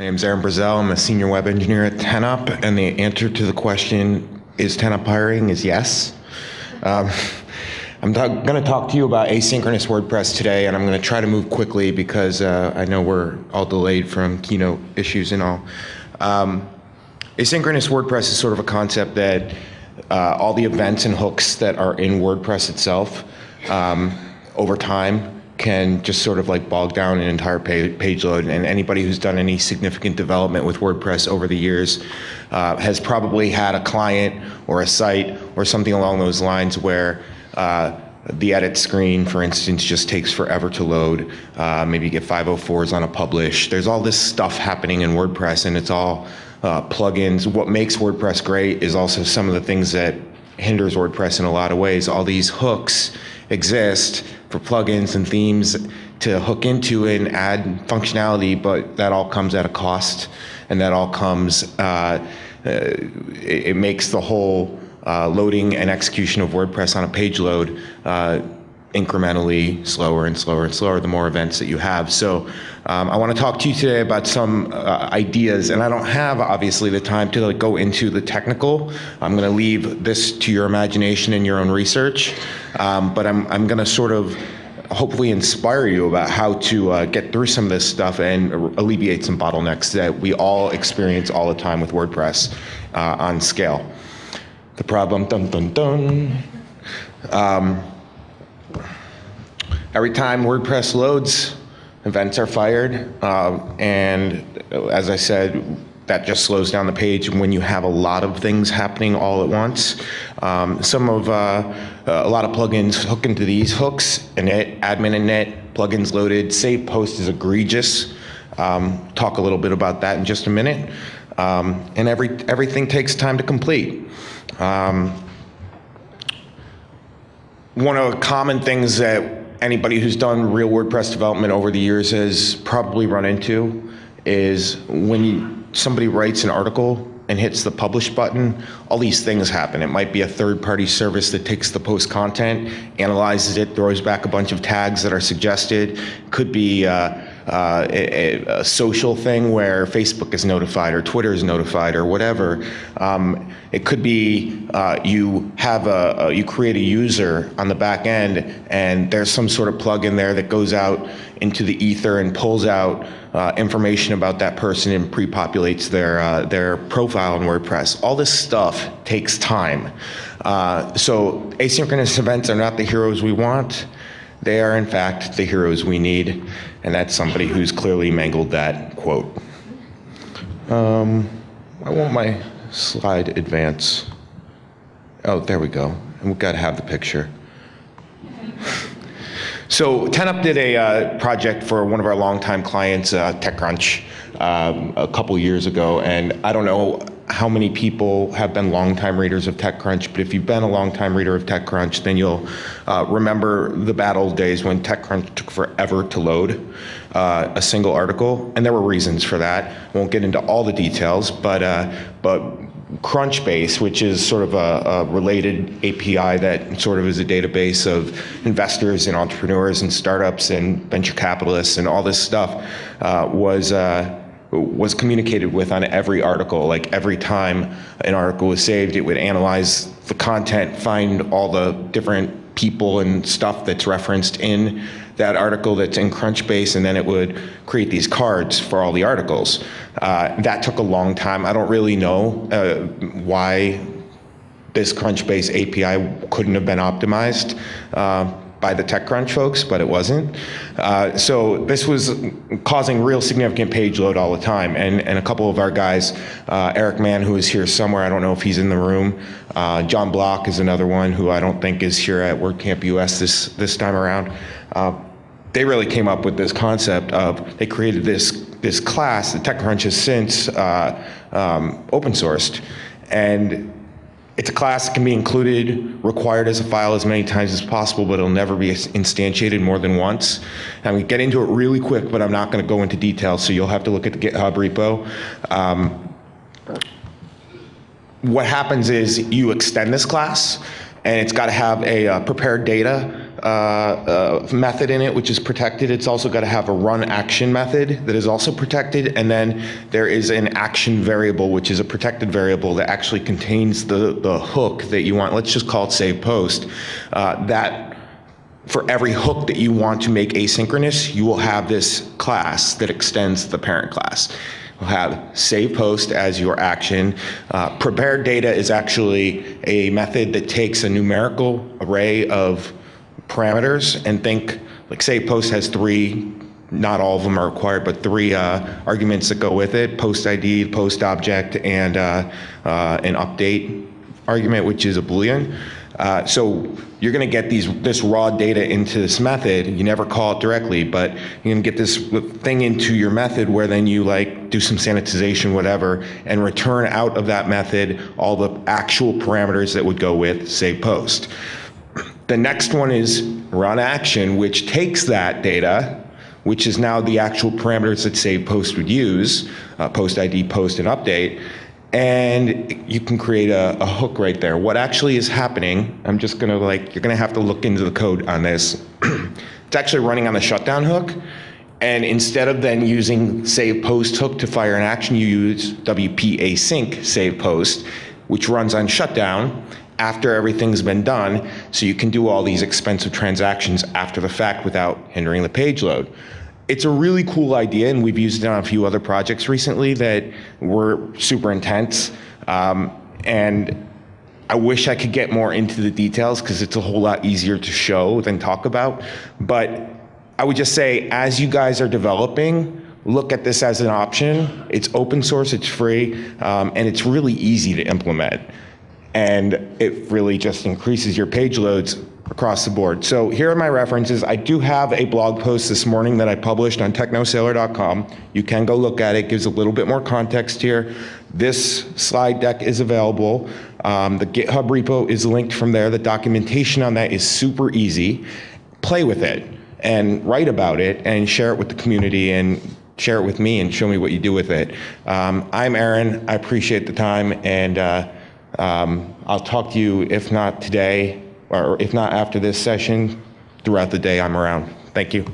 My name is Aaron Brazell. I'm a senior web engineer at 10up, and the answer to the question, is 10up hiring, is yes. Um, I'm going to talk to you about asynchronous WordPress today, and I'm going to try to move quickly because uh, I know we're all delayed from keynote issues and all. Um, asynchronous WordPress is sort of a concept that uh, all the events and hooks that are in WordPress itself um, over time can just sort of like bog down an entire page load. And anybody who's done any significant development with WordPress over the years uh, has probably had a client or a site or something along those lines where uh, the edit screen, for instance, just takes forever to load. Uh, maybe you get 504s on a publish. There's all this stuff happening in WordPress, and it's all uh, plugins. What makes WordPress great is also some of the things that hinders WordPress in a lot of ways. All these hooks exist for plugins and themes to hook into and add functionality, but that all comes at a cost, and that all comes. Uh, uh, it, it, makes the whole uh, loading and execution of WordPress on a page load uh, incrementally slower and slower and slower the more events that you have. So um, I want to talk to you today about some uh, ideas, and I don't have obviously the time to like, go into the technical. I'm going to leave this to your imagination and your own research, um, but I'm I'm going to sort of hopefully inspire you about how to uh, get through some of this stuff and alleviate some bottlenecks that we all experience all the time with WordPress uh, on scale. The problem, dun dun dun. Um, every time WordPress loads, events are fired. Uh, and as I said, that just slows down the page when you have a lot of things happening all at once. Um, some of uh, a lot of plugins hook into these hooks, and admin init plugins loaded. Save post is egregious. Um, talk a little bit about that in just a minute. Um, and every everything takes time to complete. Um, one of the common things that anybody who's done real WordPress development over the years has probably run into is when you, somebody writes an article and hits the publish button, all these things happen. It might be a third party service that takes the post content, analyzes it, throws back a bunch of tags that are suggested. Could be uh, uh, a, a, social thing where Facebook is notified or Twitter is notified or whatever. Um, it could be uh, you have a, a, you create a user on the back end and there's some sort of plug in there that goes out into the ether and pulls out uh, information about that person and pre-populates their uh, their profile in WordPress. All this stuff takes time. Uh, so asynchronous events are not the heroes we want. They are, in fact, the heroes we need, and that's somebody who's clearly mangled that quote. Um, I want my slide advance. Oh, there we go. And we've got to have the picture. So 10up did a uh, project for one of our longtime clients, uh, TechCrunch, um, a couple years ago, and I don't know how many people have been longtime readers of TechCrunch, but if you've been a longtime reader of TechCrunch, then you'll uh, remember the bad old days when TechCrunch took forever to load uh, a single article, and there were reasons for that. I Won't get into all the details, but uh, but Crunchbase, which is sort of a, a, related API that sort of is a database of investors and entrepreneurs and startups and venture capitalists and all this stuff, uh, was uh, was communicated with on every article. Like every time an article was saved, it would analyze the content, find all the different people and stuff that's referenced in that article that's in Crunchbase, and then it would create these cards for all the articles. Uh, that took a long time. I don't really know uh, why this Crunchbase API couldn't have been optimized. Uh, by the TechCrunch folks, but it wasn't. Uh, so this was causing real significant page load all the time. And, and a couple of our guys, uh, Eric Mann, who is here somewhere, I don't know if he's in the room. Uh, John Bloch is another one who I don't think is here at WordCamp US this, this time around. Uh, they really came up with this concept of, they created this, this class that TechCrunch has since uh, um, open sourced. And it's a class that can be included, required as a file as many times as possible, but it'll never be instantiated more than once. I'm going to get into it really quick, but I'm not going to go into detail, so you'll have to look at the GitHub repo. Um, what happens is you extend this class, and it's got to have a uh, prepared data uh, uh, method in it, which is protected. It's also got to have a run action method that is also protected. And then there is an action variable, which is a protected variable that actually contains the, the hook that you want. Let's just call it save post. Uh, that for every hook that you want to make asynchronous, you will have this class that extends the parent class. We'll have save post as your action. Uh, prepared data is actually a method that takes a numerical array of parameters and think like save post has three not all of them are required, but three uh, arguments that go with it: post ID, post object, and uh, uh, an update argument, which is a boolean. Uh, so you're going to get these this raw data into this method. You never call it directly, but you're going to get this thing into your method where then you like do some sanitization, whatever, and return out of that method all the actual parameters that would go with save post. The next one is run action, which takes that data, which is now the actual parameters that save post would use, uh, post ID, post, and update, and you can create a, a hook right there. What actually is happening, I'm just gonna like, you're gonna have to look into the code on this. it's actually running on the shutdown hook. And instead of then using save post hook to fire an action, you use WP async save post, which runs on shutdown after everything's been done, so you can do all these expensive transactions after the fact without hindering the page load. It's a really cool idea, and we've used it on a few other projects recently that were super intense. Um, and I wish I could get more into the details because it's a whole lot easier to show than talk about. But I would just say, as you guys are developing, look at this as an option. It's open source, it's free, um, and it's really easy to implement. And it really just increases your page loads across the board. So here are my references. I do have a blog post this morning that I published on technosailor.com. You can go look at it, it gives a little bit more context here. This slide deck is available. Um, the GitHub repo is linked from there. The documentation on that is super easy. Play with it and write about it and share it with the community and share it with me and show me what you do with it. Um, I'm Aaron. I appreciate the time and uh, um, I'll talk to you, if not today, or if not after this session, throughout the day I'm around. Thank you.